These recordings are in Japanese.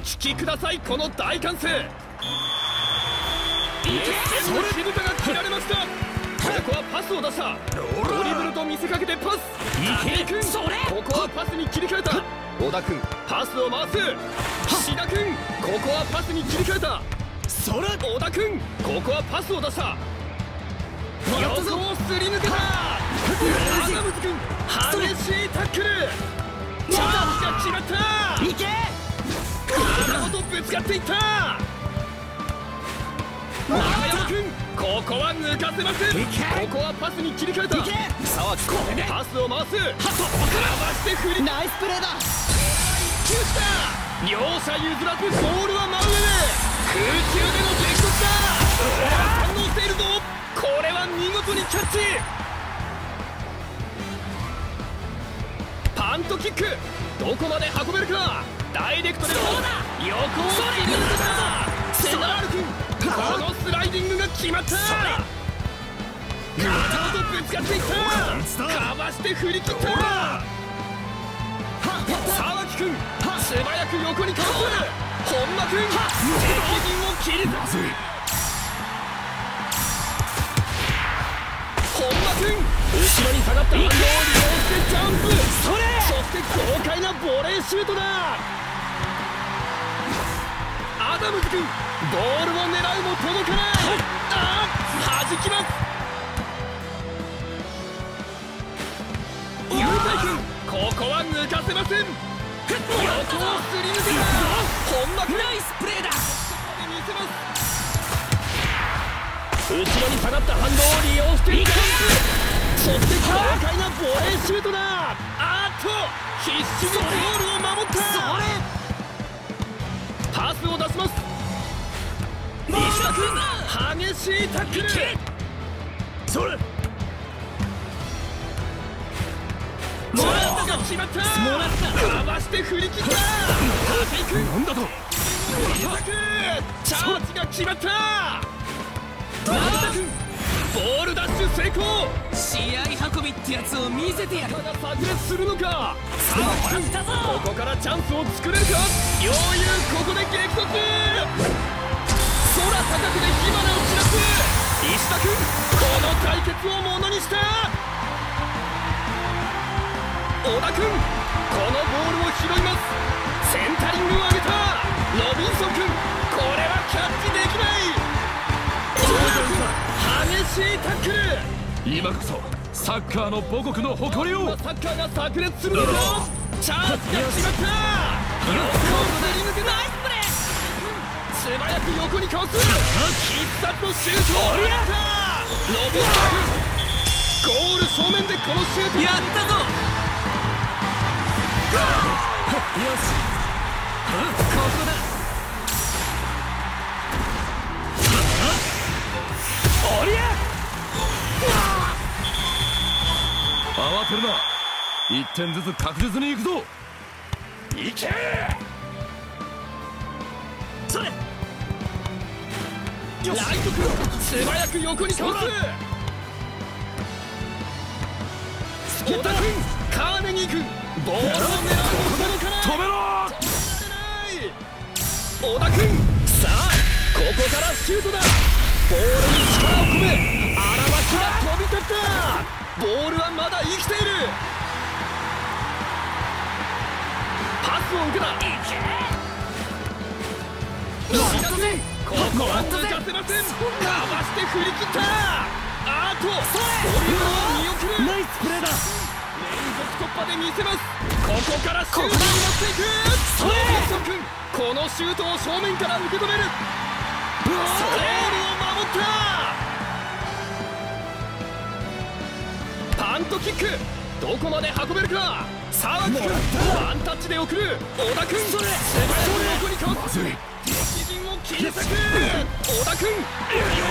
お聞きくださいこの大歓声。一戦の静かが切られました。ここはパスを出した。ドリブルと見せかけてパス。武井君ここはパスに切り替えた。小田君パスを回す。菱田君ここはパスに切り替えた。それ小田君ここはパスを出した。横をすり抜けた。アダムズ君激しいタックル。チャージが決まった。いけ体ごとぶつかっていった。中山君ここは抜かせません。ここはパスに切り替えた。沢木君パスを回す。かわして振り。ナイスプレーだ。た両者譲らずボールは真上で。空中での全国だ。反応しているぞ。これは見事にキャッチ。パントキックどこまで運べるかダイレクトで横を切り抜けたセナール君このスライディングが決まった。体とぶつかっていった。かわして振り切った。沢木君素早く横にかわす本間君敵陣を切り出す本間君後ろに下がった。反動を利用してジャンプ。それして豪快なボレーシュートだ。アダムズ君ボールを狙うも届かない。ああ弾きます。雄大君ここは抜かせません。横をすり抜けた本間ナイスプレーだ後ろに下がった反動を利用していくそして豪快なボレーシュートだ。必死にゴールを守ったパスを出します。西田君激しいタックル。それ。もらったが決まった。もらった。かわして振り切った。武井君なんだと。チャージが決まった。成田君ボールダッシュ成功。試合運びってやつを見せてやる。が炸裂するのか？さあ君ここからチャンスを作れるか？余裕ここで激突！空高くで火花を散らす！石田君この対決をものにした！小田君このボールを拾います！センタリングをしいタックル今こそサッカーの母国の誇りを。サッカーが炸裂するのかチャージが決まった。横をすり抜けナイスプレー素早く横にかわす。必殺のシュートをったロビンゴール正面でこのシュート。やったぞ。よし。ここだ慌てるな1点ずつ確実に行くぞ。行け！それ。ライト君素早く横にかわす小田君カーネギー君ボールを狙うも届かない。止めろ！小田君さあここからシュートだ。ボールに力を込め荒巻が飛ボールはまだ生きている。パスを受けた。石田君ここは抜かせません。かわして振り切った。あとボー見送る。ナイスプレーだ。突破で見せます。ここからシュートに持っていく。ソー君このシュートを正面から受け止めるキックどこまで運べるか。沢木君ワンタッチで送る小田君それ。横にかわす。敵陣を切り裂く。小田君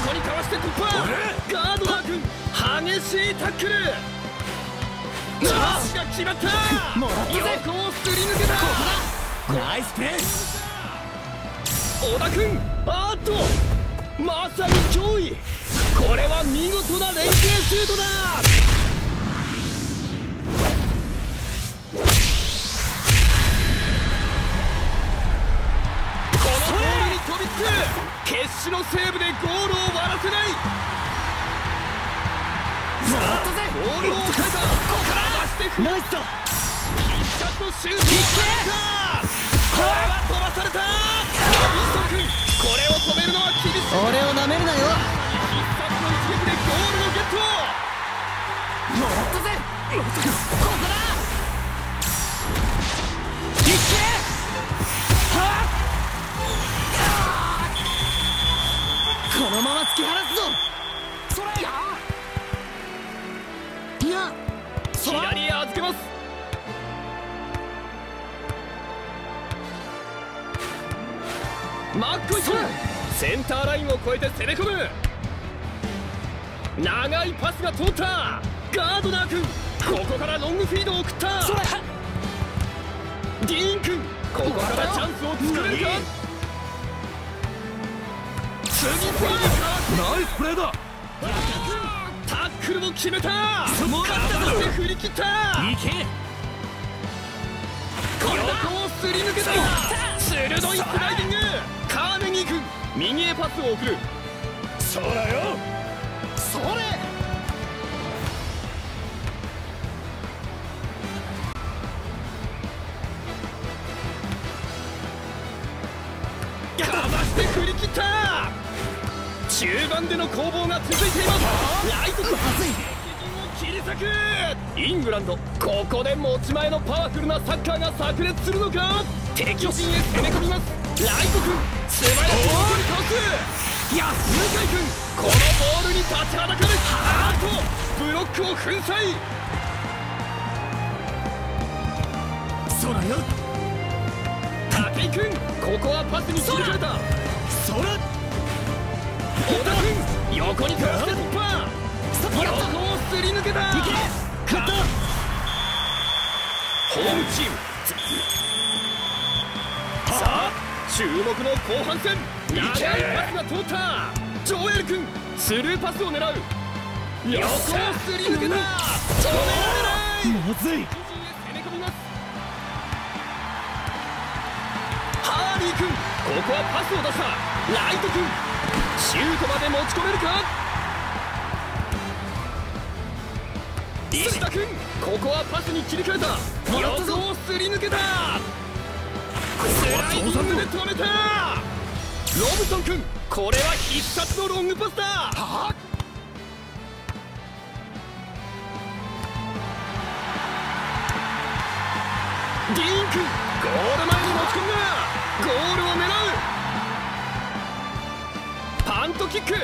横にかわして突破。ガードナー君激しいタックル。チャージが決まった。横をすり抜けた。ナイスプレー小田君あっと。まさに脅威。これは見事な連携シュートだこのボールに飛びつく決死のセーブでゴールを割らせない。ボールを押さえた。ここから出して必殺のシュート突き放すぞ。それいやそら左へ預けます。マッコイソンセンターラインを越えて攻め込む。長いパスが通った。ガードナー君ここからロングフィードを送った。それディーン君ここからチャンスを作れるか？次々に変わってナイスプレーだ。タックルも決めた。もらったとして振り切った。いけ。ここをすり抜けた。鋭いスライディング。カーネギー君右へパスを送る。そらよ。それ。かわして振り切った中盤での攻防が続いています。ライトとまずい敵を切り裂くイングランドここで持ち前のパワフルなサッカーが炸裂するのか？敵陣へ攻め込みます。ライト君素早くボール倒すいや向井君このボールに立ちはだかるあーっとブロックを粉砕。そらよ。武井君ここはパスに切り替えた。そら小田君横にかわして突破横をすり抜けたいけ勝ったホームチームさあ注目の後半戦。長いパスが通った。ジョエル君スルーパスを狙う。横をすり抜けた。止められない。まずいここはパスを出したライト君シュートまで持ち込めるか？石田君ここはパスに切り替えた。横をすり抜けた。スライディングで止めたロブソン君これは必殺のロングパスだはディーン君ゴール前に持ち込んだ。ゴールをトキック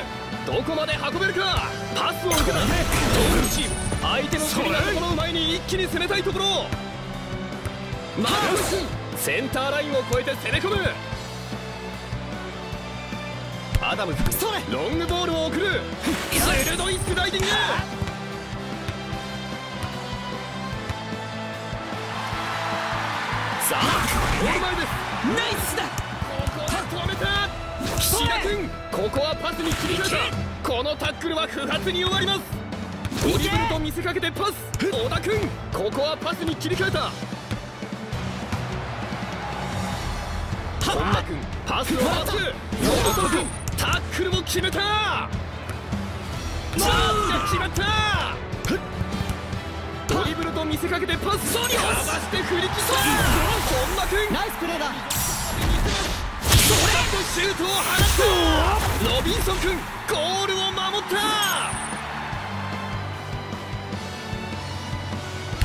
どこまで運べるか。パスを受けた東軍チーム相手の蹴りが整う前に一気に攻めたいところマークス。センターラインを越えて攻め込む。アダムズ。それ。ロングボールを送る。鋭いスライディングさあゴール前です。ナイスだ。岸田君ここはパスに切り替えたこのタックルは不発に終わりますドリブルと見せかけ。てパス小田君ここはパスに切り替えた。本間君パスを回す野本君タックルも決めたチャンスが決まったドリブルと見せかけてパス。かわして振り切った本間君ナイスプレーだドラッとシュートを放ったロビンソン君ゴールを守った。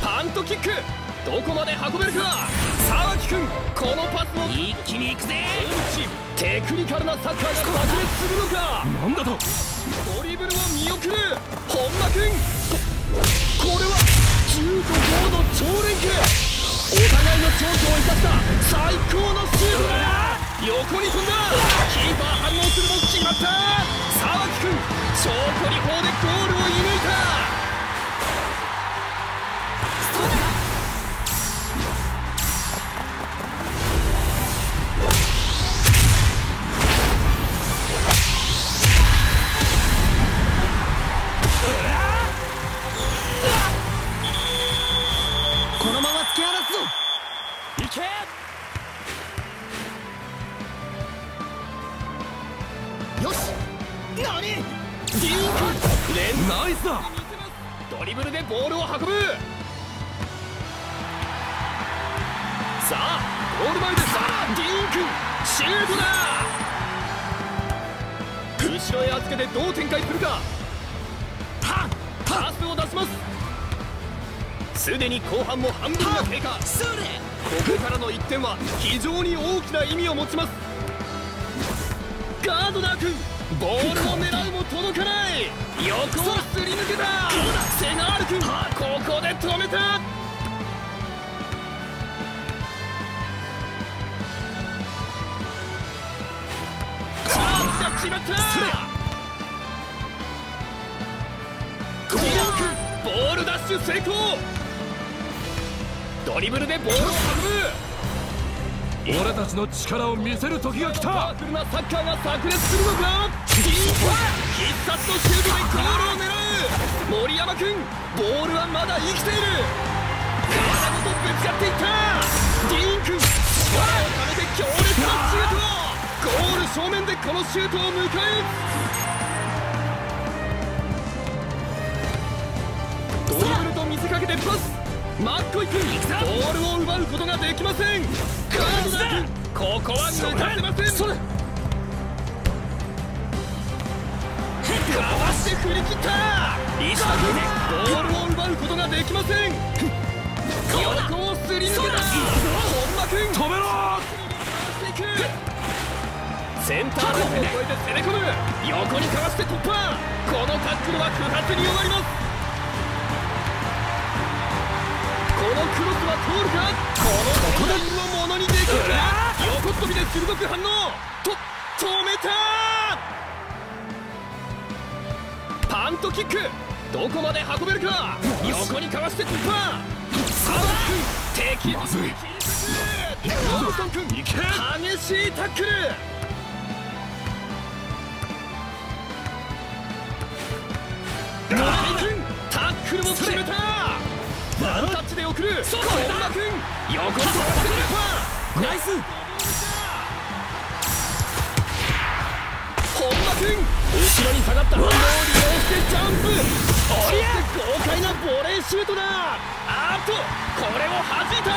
パントキック。どこまで運べるか。沢木君このパスを一気に行くぜ。テクニカルなサッカーが炸裂する。のかなんだとドリブルを見送る本間君ここれは10と5の超連携。お互いの長所を生かした最高のシュートだ。横に飛んだ。キーパー反応するも決まった。沢木君長距離砲でゴールよし。何？リンクレンナイスだ。ドリブルでボールを運ぶ。さあゴール前でさあディンクシュートだ。後ろへ預けてどう展開するか。パンパスを出します。すでに後半も半分が経過。ここからの1点は非常に大きな意味を持ちます。ガードナー君ボールを狙うも届かない。横をすり抜けた。セナール君ここで止めた。チャンスが決まった。ディアン君ボールダッシュ成功。ドリブルでボールを運ぶ俺たちの力を見せる時が来パワたフルなサッカーが炸裂するのか？ディーンは必殺のシュートでゴールを狙う森山君ボールはまだ生きている。体ごとぶつかっていった。ディーン君力をためて強烈なシュート。ゴール正面でこのシュートを迎え。ドリブルと見せかけてパス。マッコイ君ボールを奪うことができません。ここは抜かせません。それかわして振り切った。ボールを奪うことができません。横をすり抜けた。本間君止めろ。センターラインを越えて攻め込む。横にかわして突破。このタックルは不発に終わりますのクロスは通るか？このものにできるか？横っ飛びで鋭く反応！と止めた！パントキック！どこまで運べるか？横にかわして突破！サバ君敵！まずいロブソン君！激しいタックル！君タックルも決めたで送る。本間君横にかわして突破ナイス。本間君後ろに下がった。反動を利用してジャンプ。そして豪快なボレーシュートだ。あっとこれを弾いた。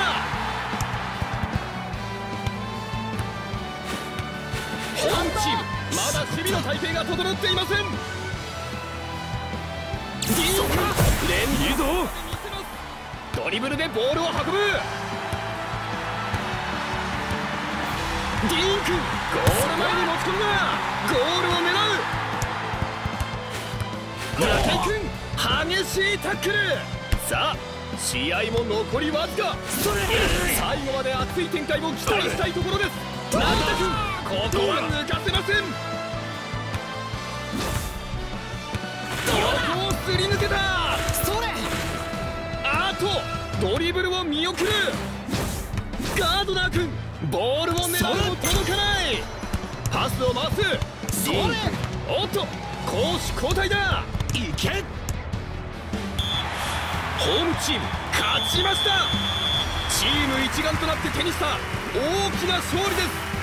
本チームまだ守備の体勢が整っていません。いいぞドリブルでボールを運ぶ。ディーン君ゴール前に持ち込んだ。ゴールを狙う。中井君激しいタックル。さあ試合も残りわずか。最後まで熱い展開を期待したいところです。成田君ここは抜かせません。横をすり抜けた。あとドリブルを見送る。ガードナー君ボールを狙うも届かない。パスを回す。それ。おっと攻守交代だ。いけ。ホームチーム勝ちました。チーム一丸となって手にした大きな勝利です